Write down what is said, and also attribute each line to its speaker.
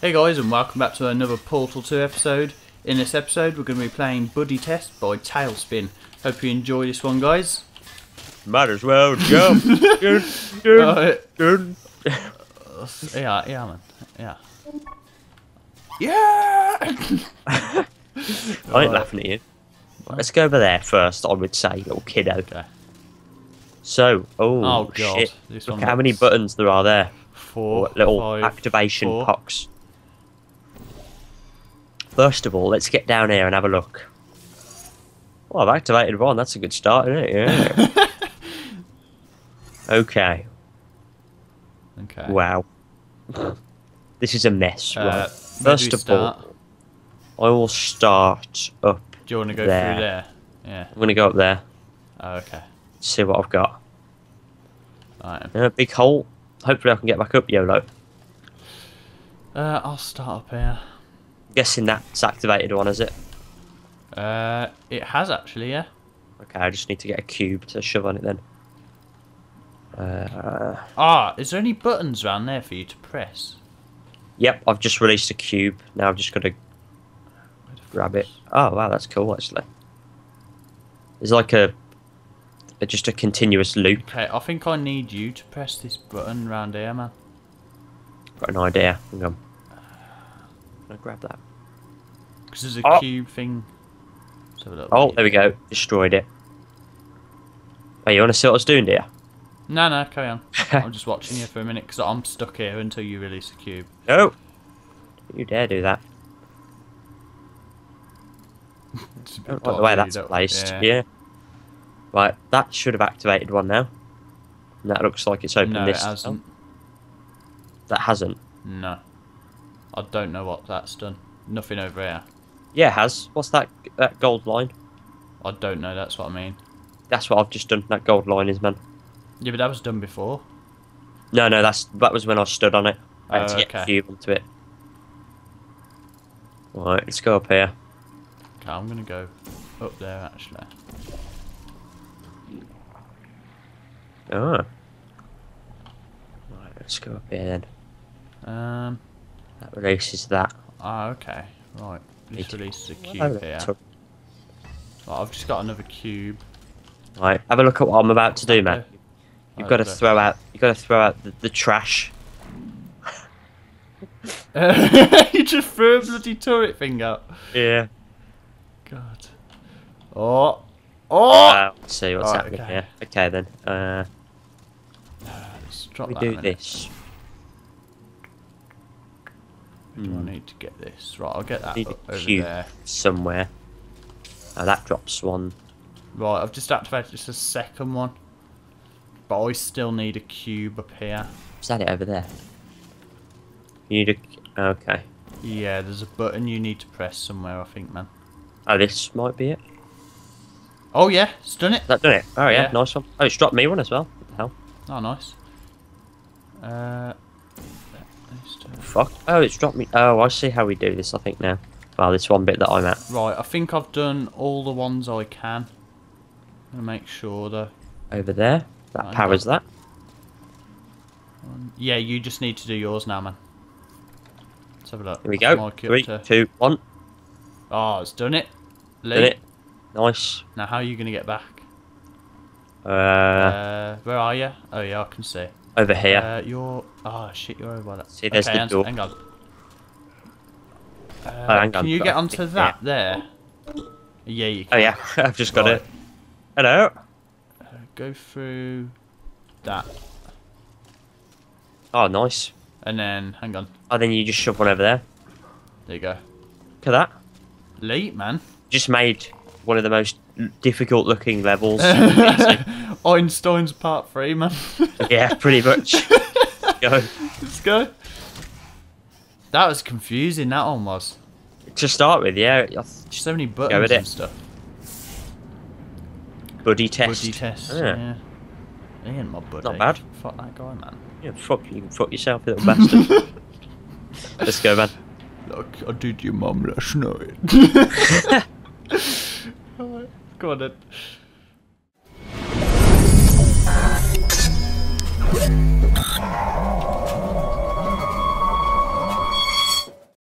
Speaker 1: Hey guys, and welcome back to another Portal 2 episode. In this episode, we're going to be playing Buddy Test by Tailspin. Hope you enjoy this one, guys.
Speaker 2: Might as well jump. dun, dun,
Speaker 1: Uh,
Speaker 2: dun.
Speaker 1: yeah, yeah, man. Yeah. Yeah!
Speaker 2: I ain't laughing at you. Let's go over there first, I would say, little kiddo.
Speaker 1: okay.
Speaker 2: So, oh,
Speaker 1: Oh, God.
Speaker 2: shit.
Speaker 1: This
Speaker 2: Look
Speaker 1: one
Speaker 2: how many buttons there are there.
Speaker 1: Four,
Speaker 2: little
Speaker 1: five,
Speaker 2: activation
Speaker 1: four.
Speaker 2: pucks. First of all, let's get down here and have a look. Well, I've activated one. That's a good start, isn't it? Yeah. okay.
Speaker 1: Okay.
Speaker 2: Wow. This is a mess.
Speaker 1: Uh,
Speaker 2: right. First of
Speaker 1: start?
Speaker 2: all, I will start up.
Speaker 1: Do you want to go
Speaker 2: there.
Speaker 1: through there? Yeah.
Speaker 2: I'm going to go up there,
Speaker 1: Oh, okay.
Speaker 2: see what I've got.
Speaker 1: Alright.
Speaker 2: Uh, big hole. Hopefully, I can get back up, YOLO.
Speaker 1: Uh, I'll start up here.
Speaker 2: Guessing that's activated one, is it?
Speaker 1: Uh, it has actually, yeah.
Speaker 2: Okay, I just need to get a cube to shove on it then. Uh,
Speaker 1: Ah, is there any buttons around there for you to press?
Speaker 2: yep, I've just released a cube. Now I've just got to grab it. Oh wow, that's cool actually. It's like a, a just a continuous loop.
Speaker 1: Okay, I think I need you to press this button round here, man.
Speaker 2: Got an idea. Hang on. Can I grab that?
Speaker 1: Because there's a
Speaker 2: Oh.
Speaker 1: cube thing. Let's have a oh, look.
Speaker 2: Oh, there we go. Destroyed it. Hey, you want to see what I was doing, dear?
Speaker 1: No, no, carry on. I'm just watching you for a minute because I'm stuck here until you release the cube.
Speaker 2: No. You dare do that?
Speaker 1: It's a bit
Speaker 2: like the way that's
Speaker 1: don't-
Speaker 2: placed. Yeah. Right, that should have activated one now. And that looks like it's opened
Speaker 1: No, it hasn't.
Speaker 2: That hasn't.
Speaker 1: No. I don't know what that's done. Nothing over here.
Speaker 2: Yeah, it has. What's that? That gold line?
Speaker 1: I don't know, that's what I mean.
Speaker 2: That's what I've just done. That gold line is, man.
Speaker 1: Yeah, but that was done before.
Speaker 2: No, no, that's that was when I stood on it. I had
Speaker 1: Oh,
Speaker 2: to get
Speaker 1: okay.
Speaker 2: a cube onto it. Right, let's go up here.
Speaker 1: Okay, I'm gonna go up there actually.
Speaker 2: Oh. Right, let's go up here then.
Speaker 1: Um.
Speaker 2: That releases that.
Speaker 1: Ah, okay. Right.
Speaker 2: To-
Speaker 1: releases a cube here. Right, I've just got another cube.
Speaker 2: Right, have a look at what I'm about to do, man. You've
Speaker 1: Oh,
Speaker 2: got to throw out. You've got to throw out the, the trash.
Speaker 1: you just threw a bloody turret thing out.
Speaker 2: Yeah.
Speaker 1: God. Oh. Oh!
Speaker 2: Uh, let's see what's
Speaker 1: Alright,
Speaker 2: happening
Speaker 1: okay.
Speaker 2: here. Okay then. Uh,
Speaker 1: Let's drop
Speaker 2: we do
Speaker 1: minute.
Speaker 2: this.
Speaker 1: Do I need to get this? Right, I'll get that
Speaker 2: Need
Speaker 1: over
Speaker 2: cube
Speaker 1: there.
Speaker 2: somewhere. Oh, that drops one.
Speaker 1: Right, I've just activated just a second one. But I still need a cube up here.
Speaker 2: Is that it over there? You need a. Okay.
Speaker 1: Yeah, there's a button you need to press somewhere, I think, man.
Speaker 2: Oh, this might be it.
Speaker 1: Oh, yeah, it's done it.
Speaker 2: That done it. Oh yeah,
Speaker 1: Yeah.
Speaker 2: nice one. Oh, it's dropped me one as well. What the hell?
Speaker 1: Oh, nice. Uh.
Speaker 2: Fuck. Oh, it's dropped me. Oh, I see how we do this. I think now. Well, this one bit that I'm at
Speaker 1: Right, I think I've done all the ones I can. I'm gonna make sure though.
Speaker 2: over there. That
Speaker 1: Right,
Speaker 2: powers that.
Speaker 1: Um, Yeah, you just need to do yours now, man. Let's have a look.
Speaker 2: Here we go. Three,
Speaker 1: to-
Speaker 2: two, one.
Speaker 1: Oh, it's done it. Lee.
Speaker 2: Did it. Nice.
Speaker 1: Now, how are you gonna get back?
Speaker 2: Uh,
Speaker 1: Uh, where are you? Oh yeah, I can see.
Speaker 2: Over here.
Speaker 1: Uh, you're. Oh shit, you're over by that.
Speaker 2: See, there's
Speaker 1: okay,
Speaker 2: the
Speaker 1: hang,
Speaker 2: door.
Speaker 1: hang on. Uh,
Speaker 2: hang on,
Speaker 1: Can you get onto that there? Yeah, you
Speaker 2: oh yeah, I've just got
Speaker 1: Right.
Speaker 2: it. Hello.
Speaker 1: Uh, go through that,
Speaker 2: Oh, nice.
Speaker 1: and then hang on.
Speaker 2: Oh, then you just shove one over there.
Speaker 1: There you go.
Speaker 2: Look at that.
Speaker 1: Late man.
Speaker 2: Just made one of the most difficult looking levels.
Speaker 1: Einstein's part three, man.
Speaker 2: yeah, pretty much. Go.
Speaker 1: Let's go. That was confusing. That one was.
Speaker 2: To start with, yeah. I th-
Speaker 1: Just so many buttons and stuff.
Speaker 2: Buddy test.
Speaker 1: Buddy test.
Speaker 2: Oh, yeah.
Speaker 1: Yeah. He ain't my buddy.
Speaker 2: Not bad.
Speaker 1: Fuck that guy, man.
Speaker 2: Yeah, fuck you, can fuck yourself, you little bastard. Let's go, man.
Speaker 1: Look, I did your mum last night. Got it.